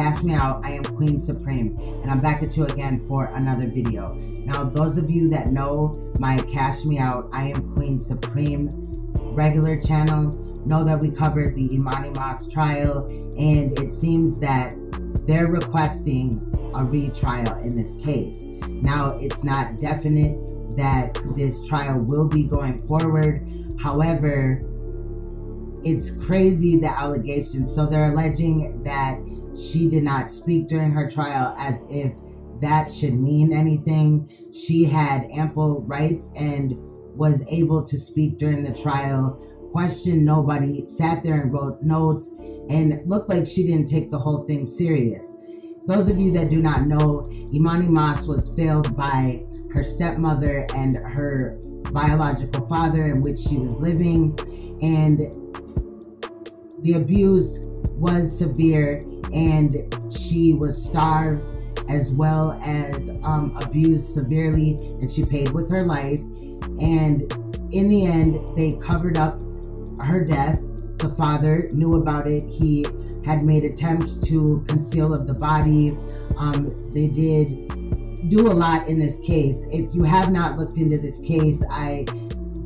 Cash Me Out. I am Queen Supreme, and I'm back at you again for another video. Now, those of you that know my Cash Me Out, I am Queen Supreme regular channel know that we covered the Emani Moss trial, and it seems that they're requesting a retrial in this case. Now, it's not definite that this trial will be going forward. However, it's crazy the allegations. So they're alleging that she did not speak during her trial as if that should mean anything. She had ample rights and was able to speak during the trial, questioned nobody, sat there and wrote notes, and looked like she didn't take the whole thing serious. Those of you that do not know, Emani Moss was failed by her stepmother and her biological father in which she was living. And the abuse was severe and she was starved as well as um, abused severely and she paid with her life. And in the end they covered up her death. The father knew about it. He had made attempts to conceal of the body. Um, they did do a lot in this case. If you have not looked into this case i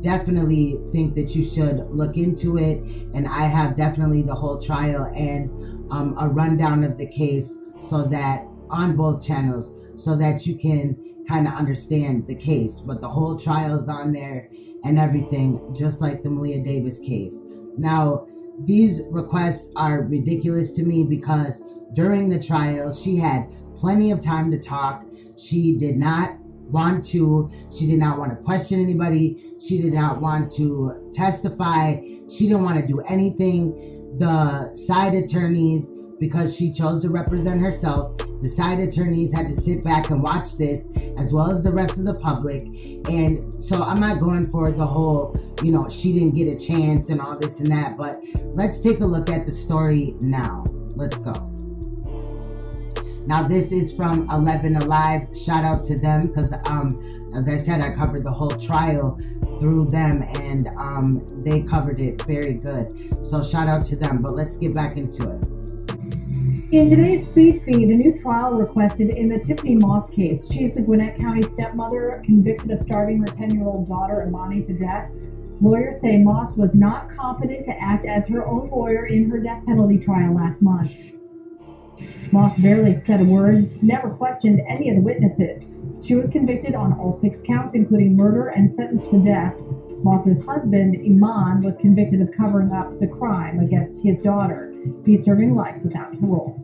definitely think that you should look into it. And I have definitely the whole trial. And um, a rundown of the case so that on both channels so that you can kind of understand the case. But the whole trial is on there and everything, just like the Maleah Davis case. Now, these requests are ridiculous to me because during the trial, she had plenty of time to talk. She did not want to, she did not want to question anybody. She did not want to testify. She didn't want to do anything. The side attorneys, because she chose to represent herself, the side attorneys had to sit back and watch this, as well as the rest of the public. And so I'm not going for the whole, you know, she didn't get a chance and all this and that, but let's take a look at the story now. Let's go. Now, this is from 11 Alive. Shout out to them because, um, as I said, I covered the whole trial through them and um, they covered it very good. So, shout out to them. But let's get back into it. In today's speed feed, a new trial requested in the Tiffany Moss case. She is the Gwinnett County stepmother convicted of starving her 10 year old daughter, Emani, to death. Lawyers say Moss was not competent to act as her own lawyer in her death penalty trial last month. Moss barely said a word, never questioned any of the witnesses. She was convicted on all six counts, including murder, and sentenced to death. Moss's husband, Eman, was convicted of covering up the crime against his daughter. He's serving life without parole.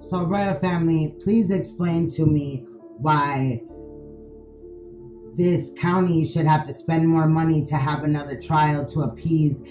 So, Royal Family, please explain to me why this county should have to spend more money to have another trial to appease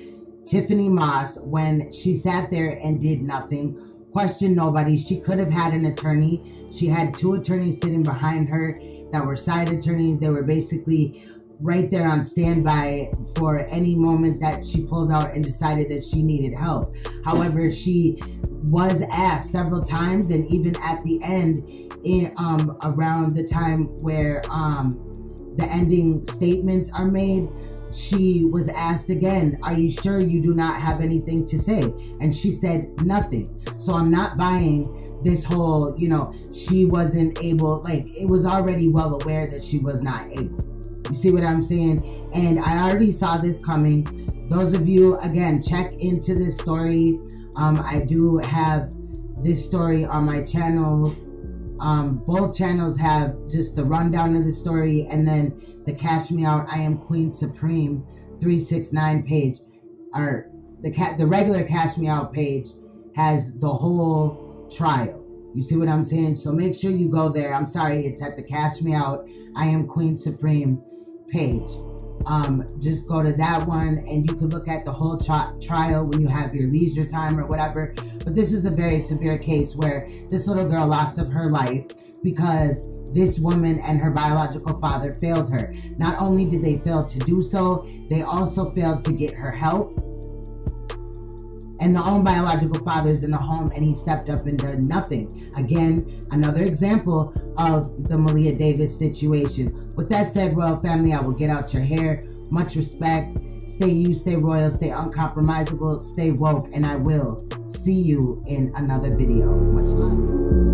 Tiffany Moss when she sat there and did nothing questioned nobody. She could have had an attorney. She had two attorneys sitting behind her that were side attorneys. They were basically right there on standby for any moment that she pulled out and decided that she needed help. However, she was asked several times, and even at the end, in, um, around the time where um, the ending statements are made, she was asked again, Are you sure you do not have anything to say? And she said, Nothing. So I'm not buying this whole, you know, she wasn't able, like, it was already well aware that she was not able. You see what I'm saying? And I already saw this coming. Those of you, again, check into this story. Um, I do have this story on my channels. Um, both channels have just the rundown of the story and then the Cash Me Out I Am Queen Supreme 369 page, or the cat the regular Cash Me Out page has the whole trial. You see what I'm saying? So make sure you go there. I'm sorry, it's at the Cash Me Out I Am Queen Supreme page. Um, just go to that one and you can look at the whole tri- trial when you have your leisure time or whatever. But this is a very severe case where this little girl lost of her life because this woman and her biological father failed her. Not only did they fail to do so, they also failed to get her help. and the own biological father is in the home and he stepped up and did nothing. Again, another example of the Maleah Davis situation. With that said, royal family, I will get out your hair. Much respect. Stay you, stay royal, stay uncompromisable, stay woke, and I will see you in another video. Much love.